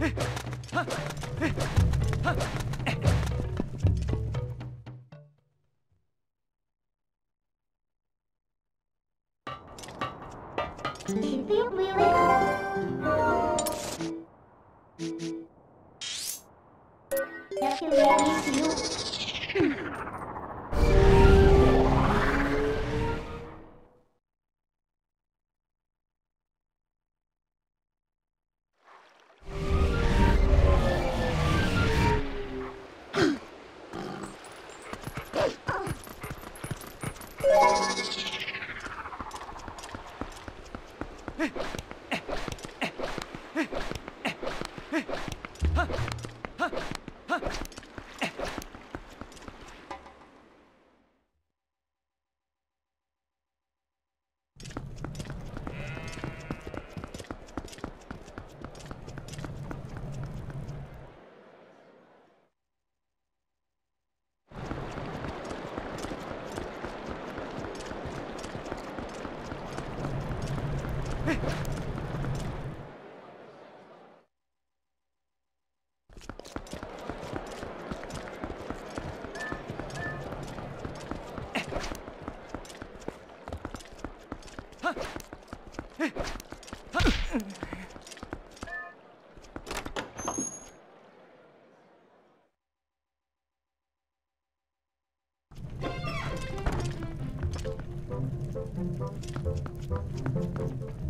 はっ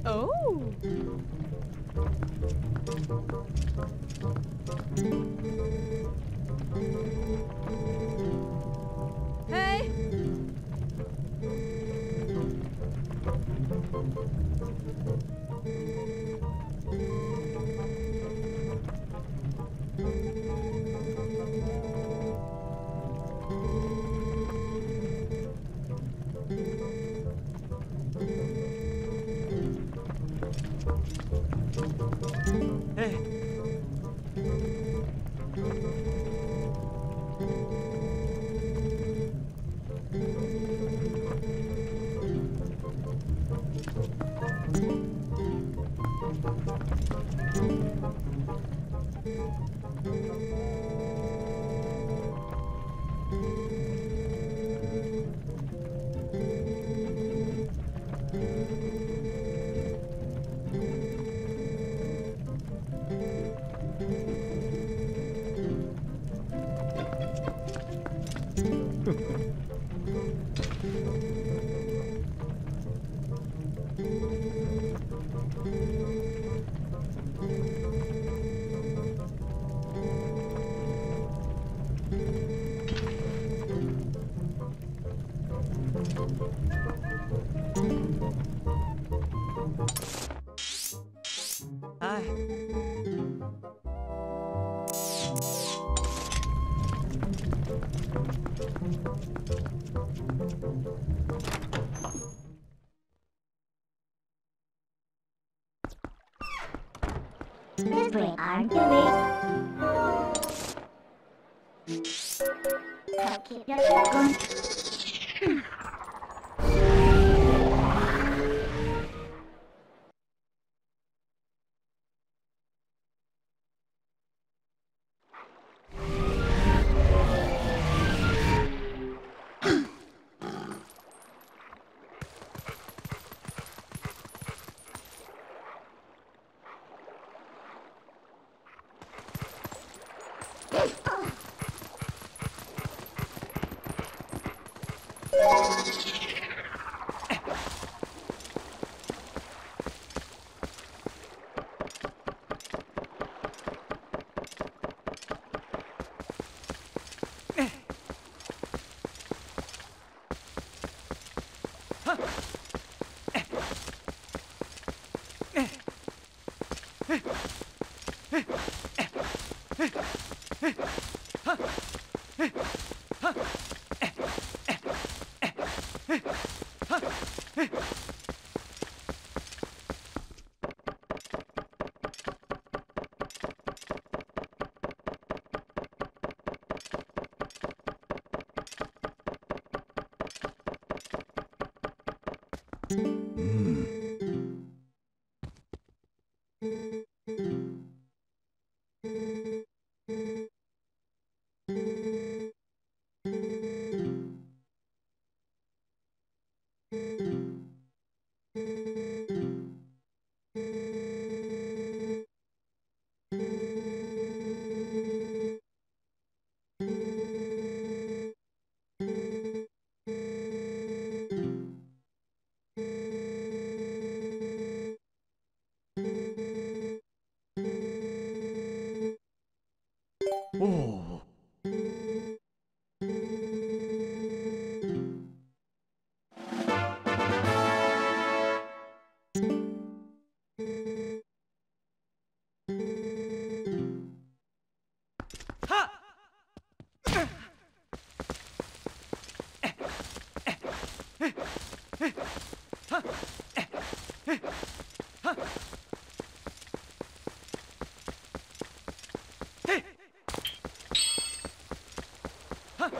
Oh. Let's bring arm to it. Help keep Mm. 啊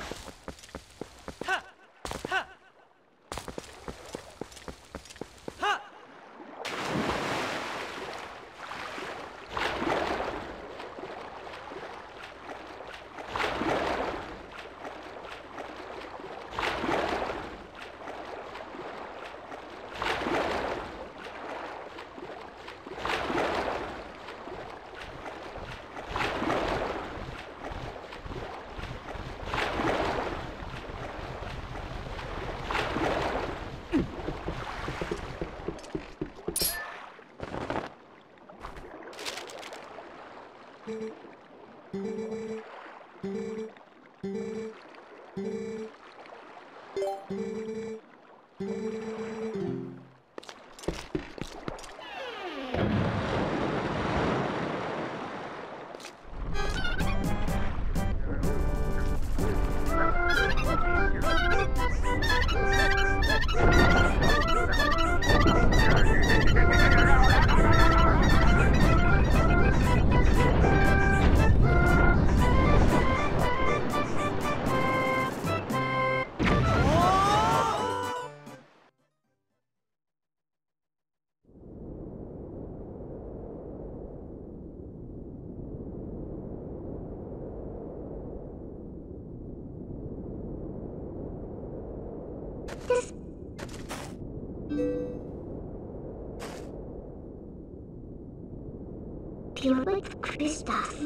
Pure with Christoph.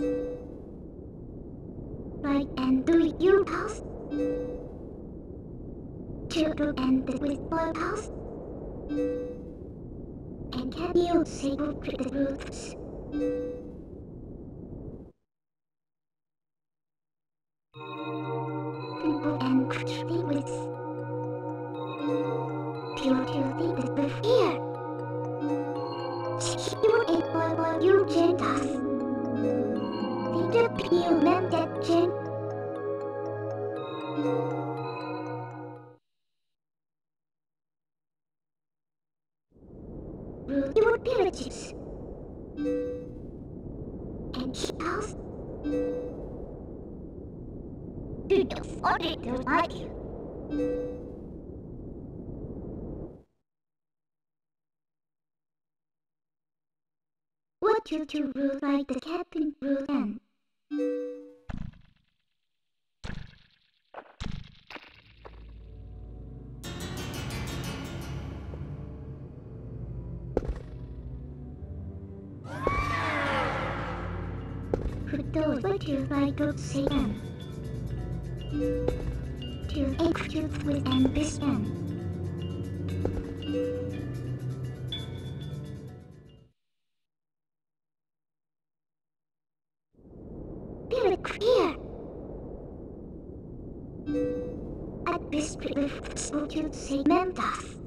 Right and do you pass? Children and the with boy pass? And can you good the roots? People and Christy What you two rule like the captain rule then? Who knows what you like to say To execute with ambition. Very clear. At this with would you?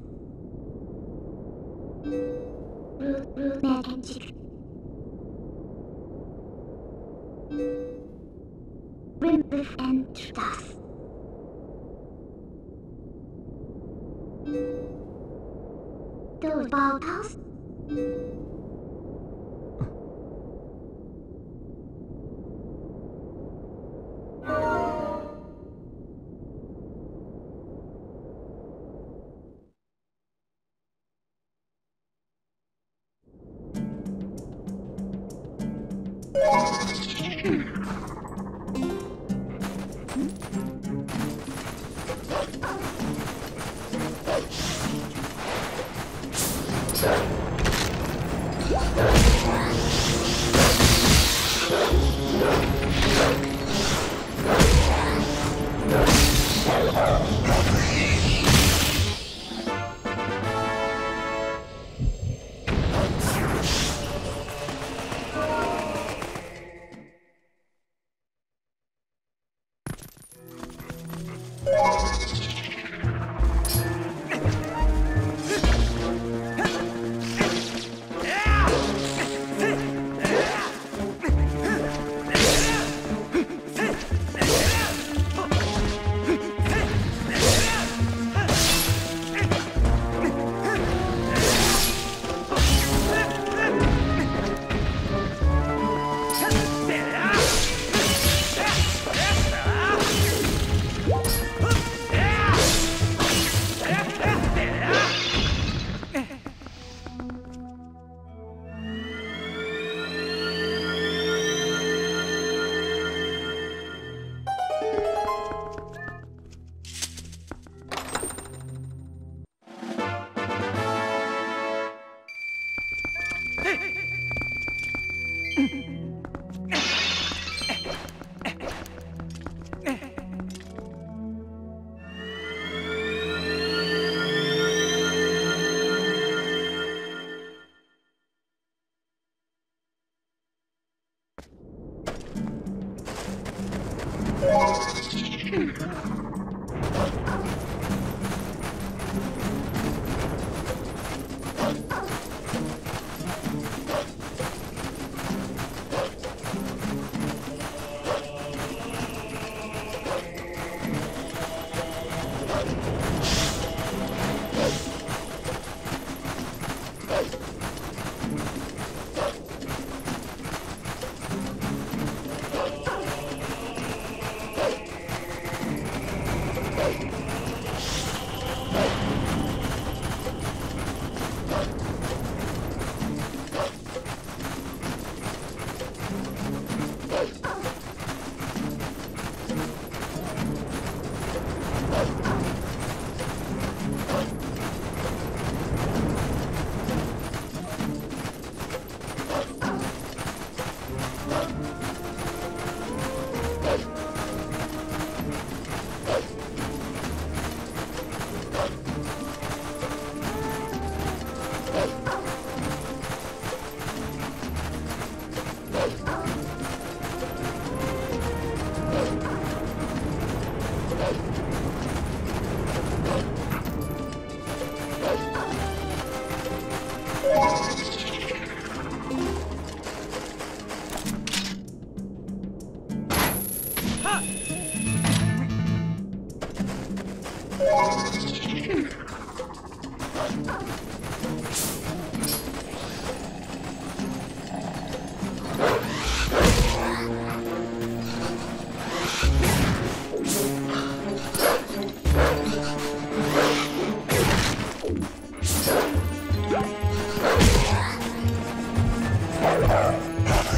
Have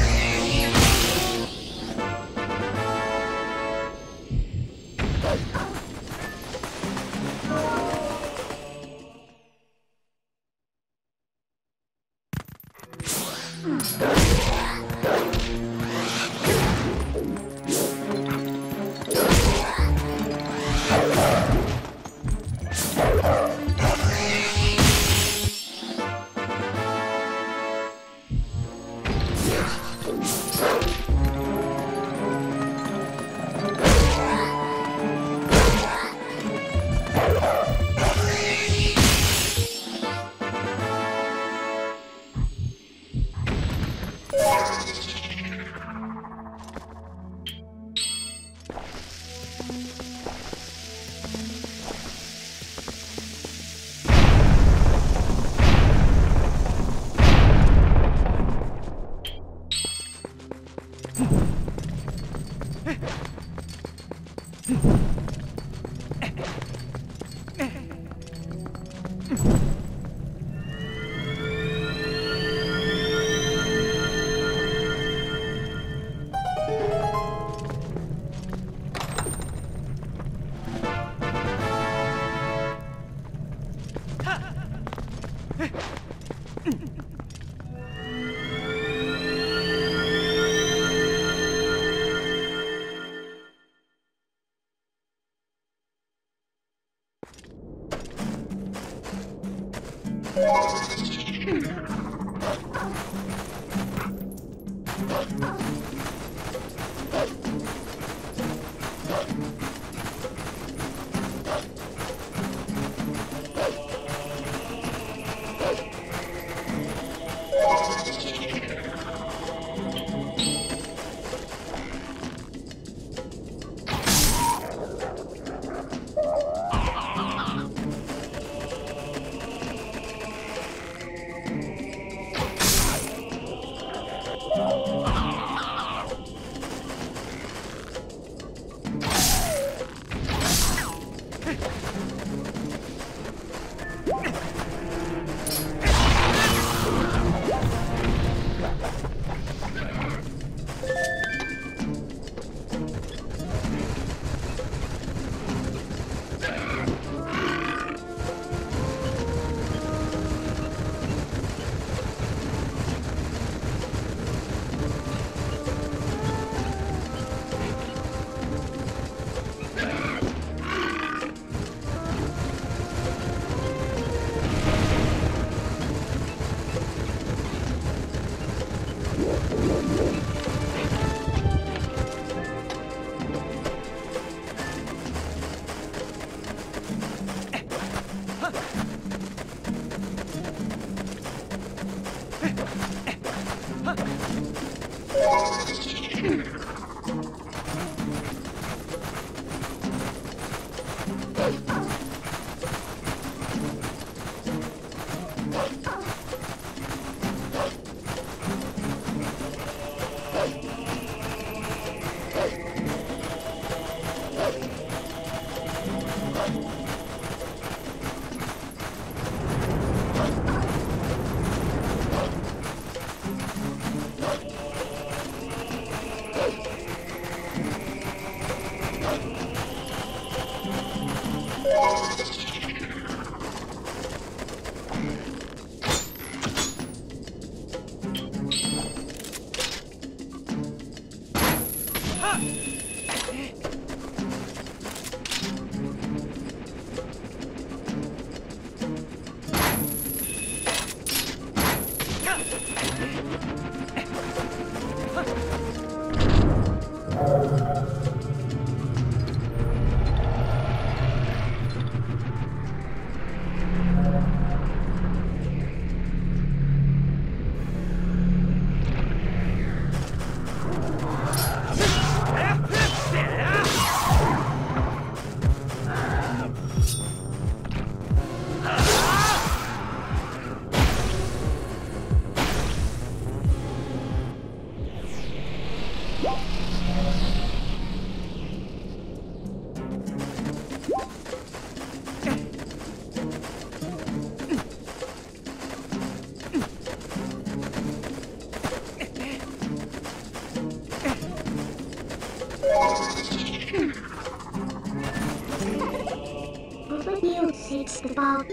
it's again.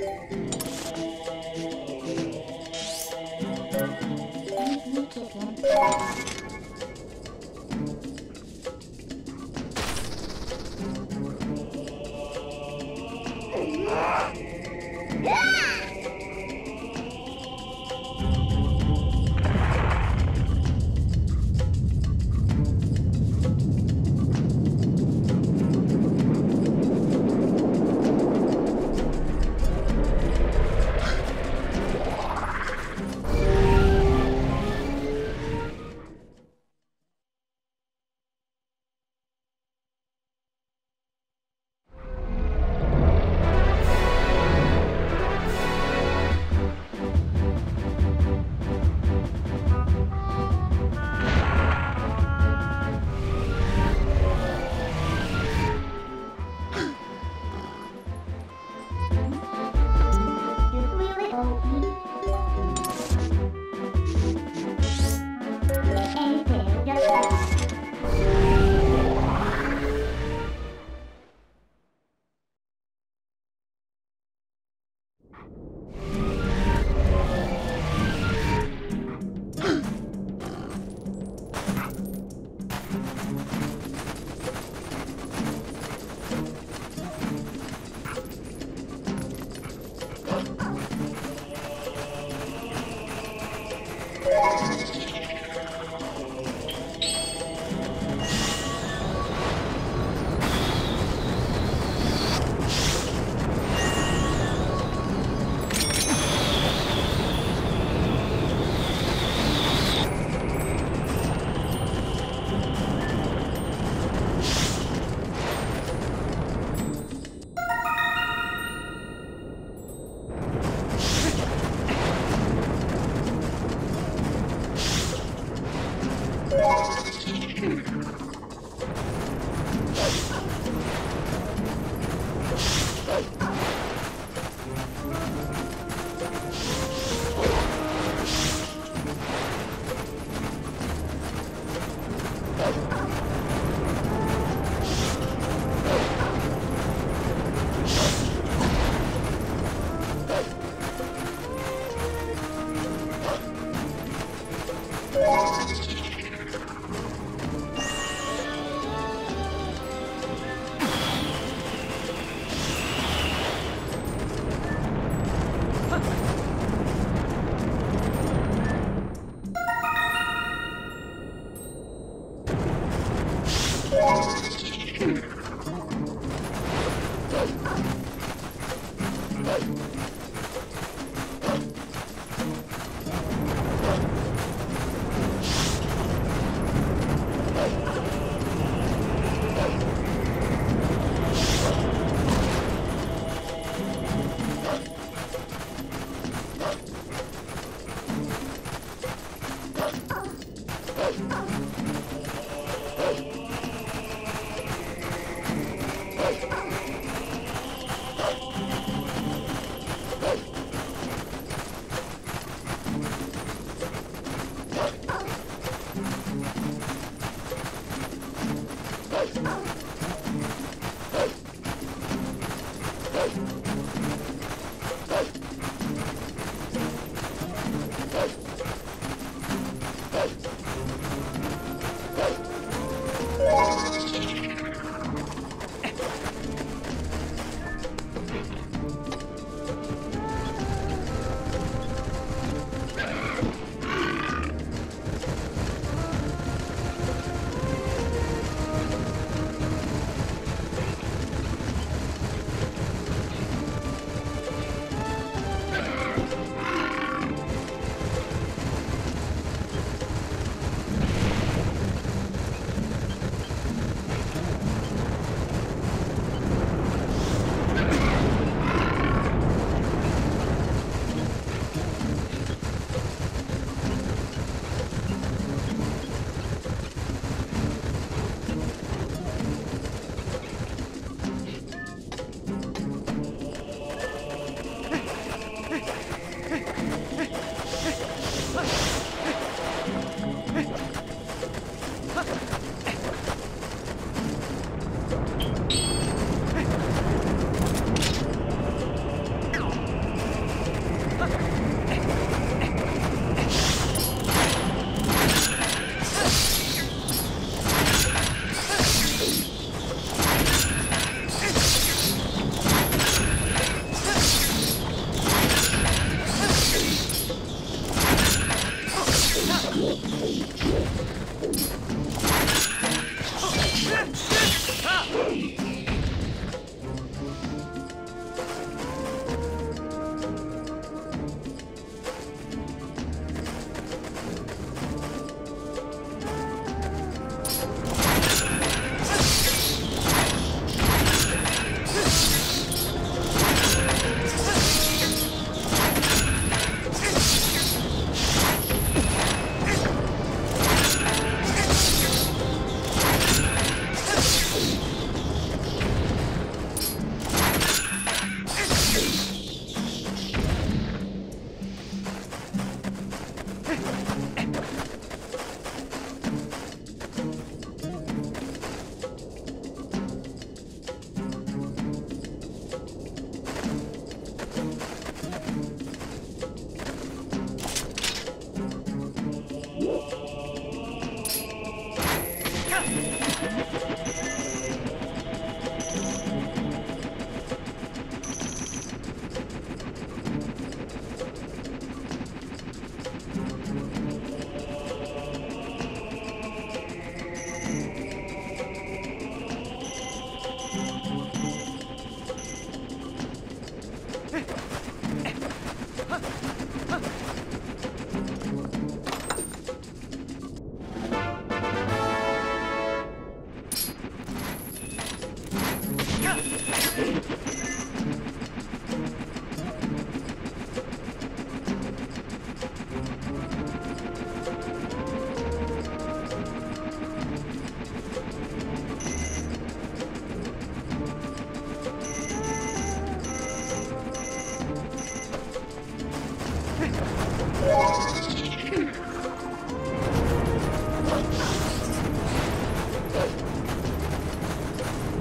You get it back. Oh, my God.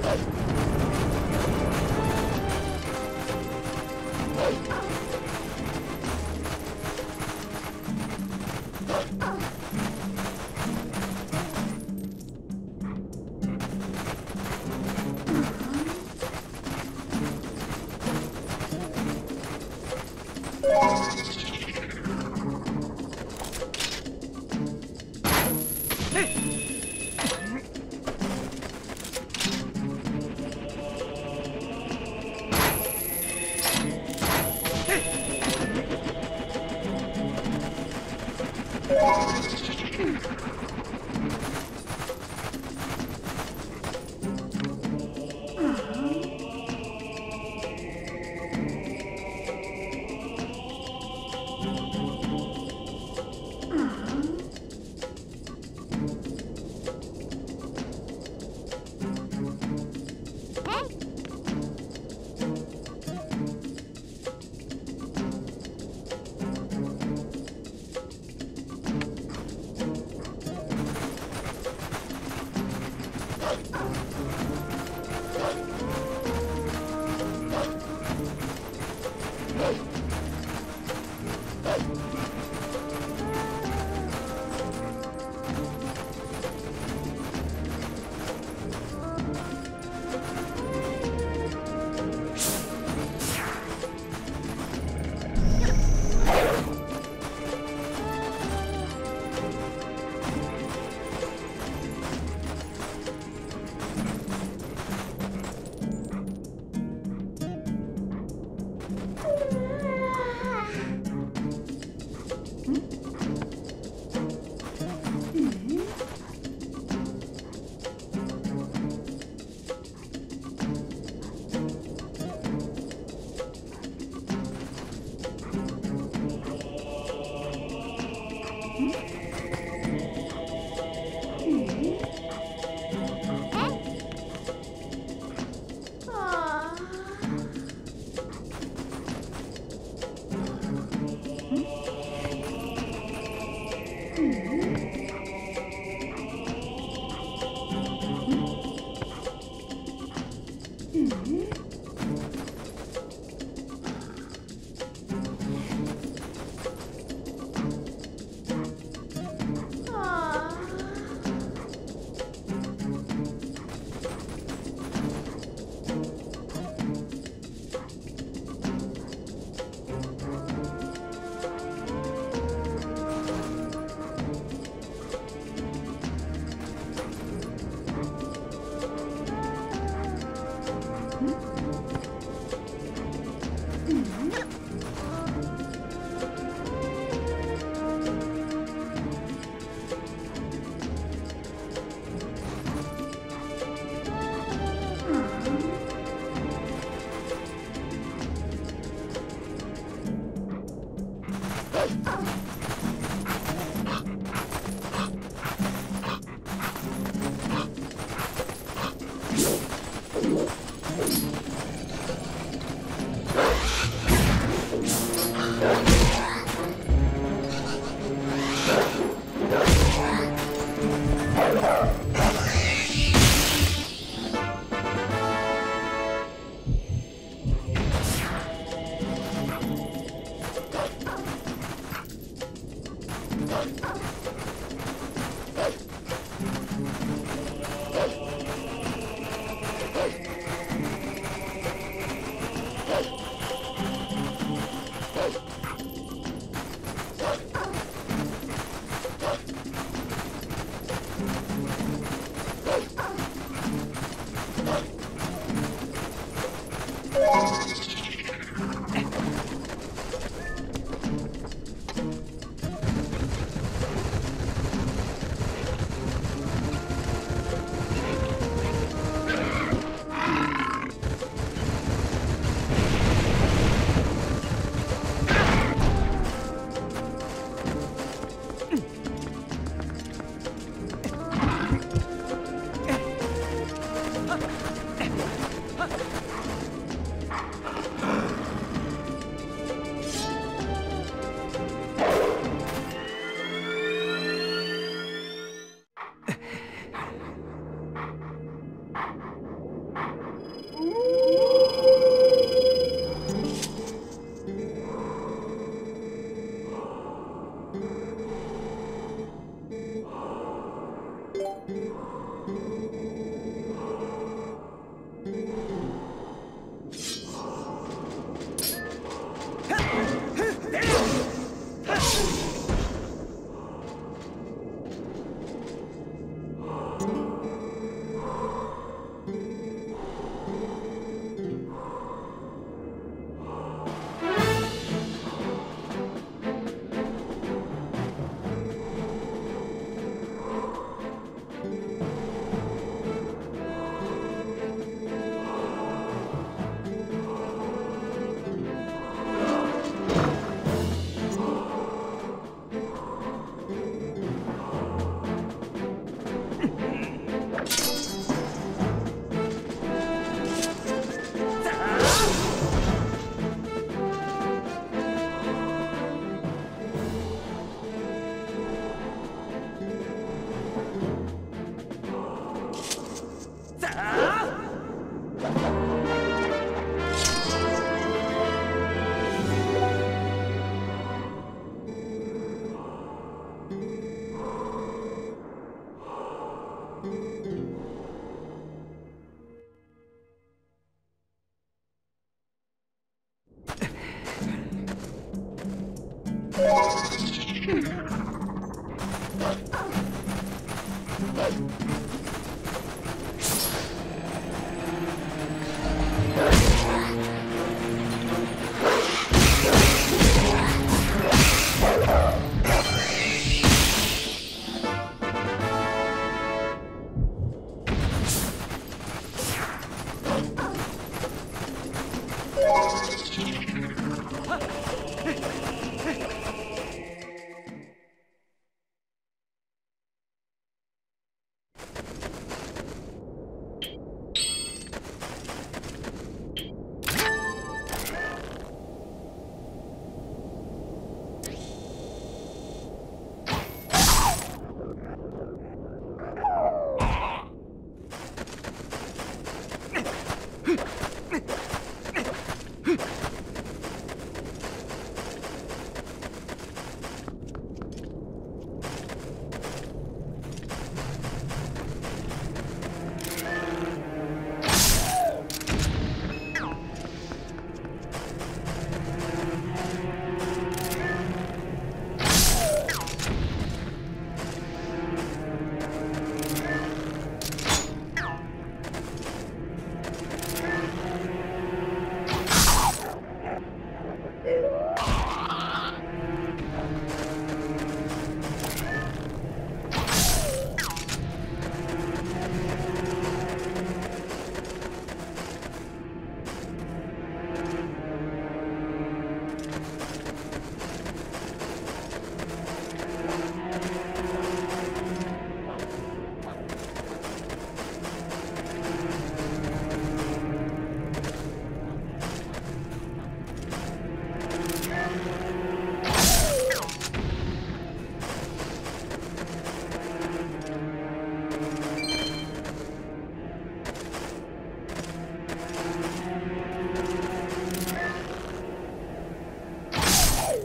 Let's go. Ooh.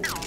No.